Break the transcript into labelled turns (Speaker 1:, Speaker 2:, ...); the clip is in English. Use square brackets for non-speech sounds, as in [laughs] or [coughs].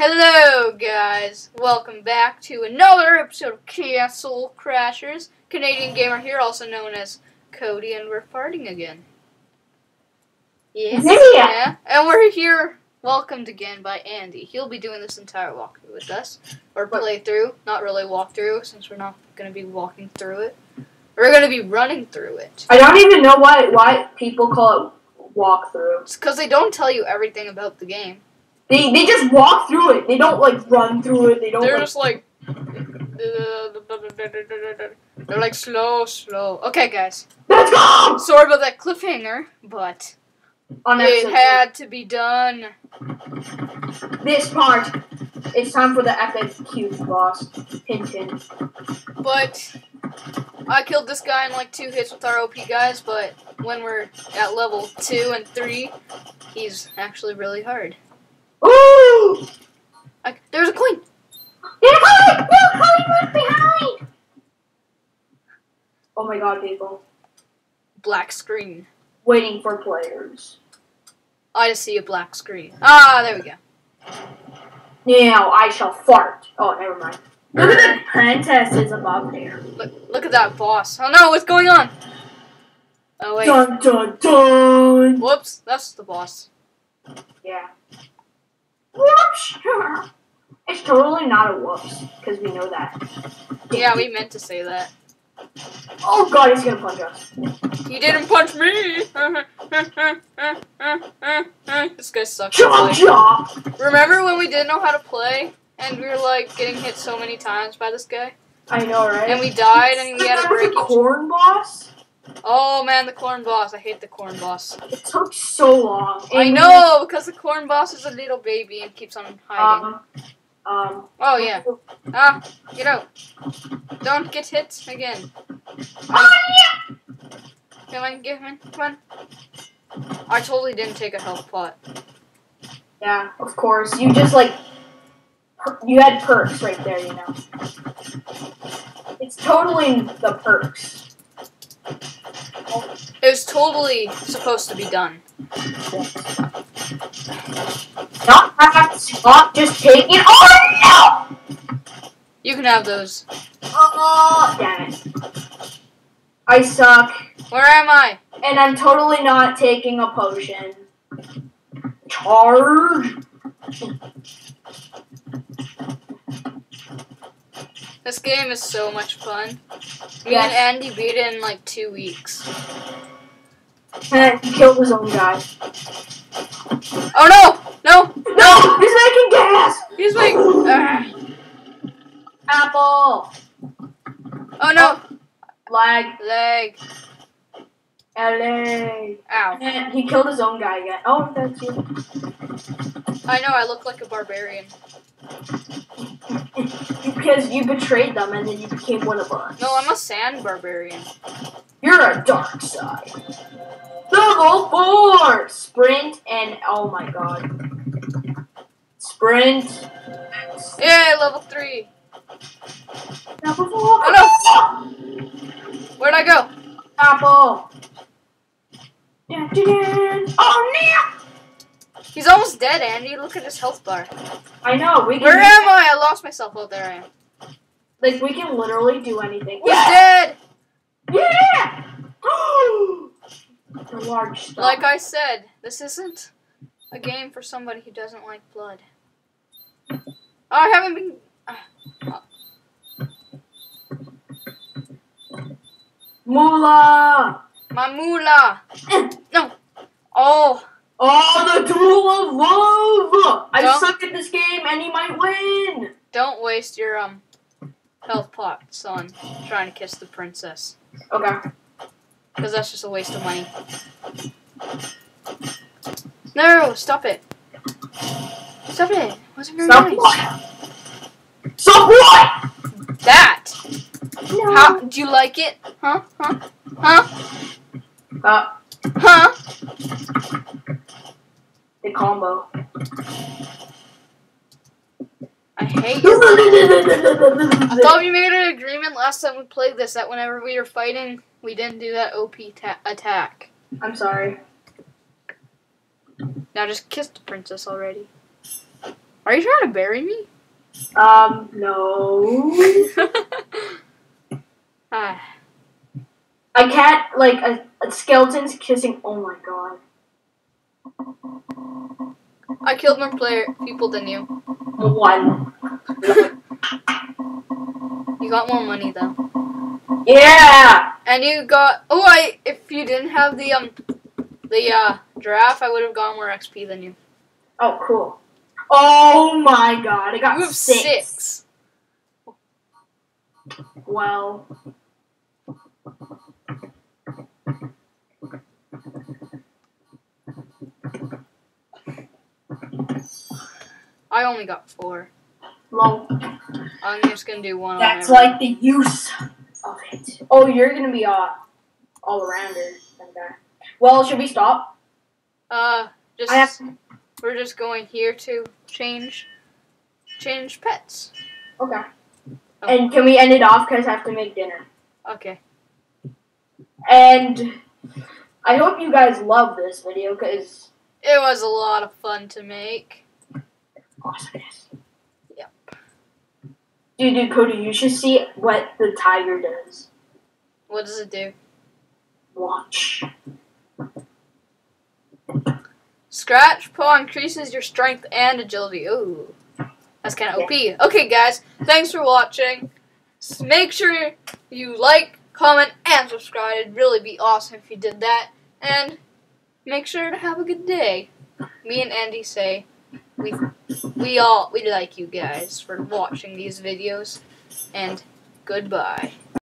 Speaker 1: Hello, guys. Welcome back to another episode of Castle Crashers. Canadian Gamer here, also known as Cody, and we're farting again. Yes.
Speaker 2: Yeah.
Speaker 1: And we're here, welcomed again by Andy. He'll be doing this entire walkthrough with us, or playthrough. Not really walkthrough, since we're not going to be walking through it. We're going to be running through it.
Speaker 2: I don't even know why why people call it walkthrough.
Speaker 1: It's because they don't tell you everything about the game.
Speaker 2: They they just walk through it. They don't like run through it. They don't.
Speaker 1: They're
Speaker 2: like,
Speaker 1: just like they're like slow, slow. Okay, guys.
Speaker 2: Let's go.
Speaker 1: Sorry about that cliffhanger, but
Speaker 2: On
Speaker 1: it had to be done.
Speaker 2: this part, it's time for the epic cube boss. Hint hint.
Speaker 1: But I killed this guy in like two hits with our OP guys. But when we're at level two and three, he's actually really hard.
Speaker 2: Ooh!
Speaker 1: I, there's a coin.
Speaker 2: They're coming! They're coming behind! Oh my god, people.
Speaker 1: Black screen.
Speaker 2: Waiting for players.
Speaker 1: I just see a black screen. Ah, there we go.
Speaker 2: Now I shall fart. Oh, never mind. Look at the princesses above there.
Speaker 1: Look, look at that boss. Oh no, what's going on? Oh wait.
Speaker 2: Dun dun dun!
Speaker 1: Whoops, that's the boss.
Speaker 2: Yeah. It's totally not a whoops, because we know that.
Speaker 1: Yeah, we meant to say that.
Speaker 2: Oh god, he's gonna punch us.
Speaker 1: He didn't punch me. this guy sucks.
Speaker 2: Chop
Speaker 1: play. Remember when we didn't know how to play and we were like getting hit so many times by this guy,
Speaker 2: I know, right?
Speaker 1: and we died and we had
Speaker 2: Remember
Speaker 1: break
Speaker 2: the corn boss?
Speaker 1: Oh man, the corn boss! I hate the corn boss.
Speaker 2: It took so long.
Speaker 1: I know because the corn boss is a little baby and keeps on hiding.
Speaker 2: Um, um.
Speaker 1: oh yeah. Ah, get out! Don't get hit again.
Speaker 2: Oh yeah!
Speaker 1: Come on, give me. Come on. I totally didn't take a health pot.
Speaker 2: Yeah, of course. You just like. You had perks right there, you know. It's totally the perks.
Speaker 1: It was totally supposed to be done.
Speaker 2: Not perhaps, not just taking. Oh no!
Speaker 1: You can have those.
Speaker 2: Oh, damn it. I suck.
Speaker 1: Where am I?
Speaker 2: And I'm totally not taking a potion. Charge!
Speaker 1: This game is so much fun. Me and Andy beat it in like two weeks.
Speaker 2: And he killed his own guy.
Speaker 1: Oh no! No!
Speaker 2: No! He's making gas!
Speaker 1: He's like. ah.
Speaker 2: Apple!
Speaker 1: Oh no!
Speaker 2: Lag.
Speaker 1: Leg.
Speaker 2: LA.
Speaker 1: Ow.
Speaker 2: And he killed his own guy again. Oh, that's you.
Speaker 1: I know I look like a barbarian.
Speaker 2: Because you betrayed them and then you became one of us.
Speaker 1: No, I'm a sand barbarian.
Speaker 2: You're a dark side. Sprint.
Speaker 1: Yay, level three.
Speaker 2: Level four.
Speaker 1: Oh Where'd I go?
Speaker 2: Apple. Dun, dun, dun. Oh no!
Speaker 1: He's almost dead, Andy. Look at his health bar.
Speaker 2: I know we can.
Speaker 1: Where am I? I lost myself. Oh, there I am.
Speaker 2: Like we can literally do anything.
Speaker 1: He's dead!
Speaker 2: Yeah! [gasps] the large stuff.
Speaker 1: Like I said, this isn't a game for somebody who doesn't like blood. I haven't been.
Speaker 2: Moolah!
Speaker 1: My moolah! [coughs] No! Oh!
Speaker 2: Oh, the duel of love! I
Speaker 1: Don't-
Speaker 2: suck at this game and he might win!
Speaker 1: Don't waste your um health pot, son, trying to kiss the princess.
Speaker 2: Okay.
Speaker 1: Because that's just a waste of money. No! Stop it! Stop it! Wasn't very
Speaker 2: Stop
Speaker 1: nice.
Speaker 2: what? Stop what?
Speaker 1: That!
Speaker 2: No.
Speaker 1: How do you like it? Huh? Huh? Huh?
Speaker 2: Uh,
Speaker 1: Huh?
Speaker 2: the combo.
Speaker 1: I hate [laughs] it. I
Speaker 2: I
Speaker 1: thought we made an agreement last time we played this that whenever we were fighting, we didn't do that OP ta- attack.
Speaker 2: I'm sorry.
Speaker 1: Now just kiss the princess already. Are you trying to bury me?
Speaker 2: Um, no. [laughs]
Speaker 1: ah,
Speaker 2: I can't, like, a, a skeleton's kissing. Oh my god.
Speaker 1: I killed more player people than you.
Speaker 2: One.
Speaker 1: You got more money though.
Speaker 2: Yeah!
Speaker 1: And you got oh I if you didn't have the um the uh giraffe I would have gotten more XP than you.
Speaker 2: Oh, cool. Oh my god, I got six.
Speaker 1: six.
Speaker 2: Well,
Speaker 1: I only got four.
Speaker 2: well,
Speaker 1: I'm just gonna do one.
Speaker 2: that's
Speaker 1: every-
Speaker 2: like the use of it. Oh, you're gonna be uh, all arounder. Okay. Well, should we stop?
Speaker 1: uh just
Speaker 2: I have-
Speaker 1: we're just going here to change change pets.
Speaker 2: Okay.
Speaker 1: Oh.
Speaker 2: And can we end it off because I have to make dinner.
Speaker 1: Okay.
Speaker 2: And I hope you guys love this video because
Speaker 1: It was a lot of fun to make.
Speaker 2: awesomeness.
Speaker 1: Yep.
Speaker 2: Dude, dude, Cody, you should see what the tiger does.
Speaker 1: What does it do?
Speaker 2: Watch.
Speaker 1: Scratch paw increases your strength and agility. Ooh. That's kind of OP. Okay, guys, thanks for watching. Make sure you like, comment, and subscribe. It'd really be awesome if you did that. And make sure to have a good day. Me and Andy say we we all we like you guys for watching these videos. And goodbye.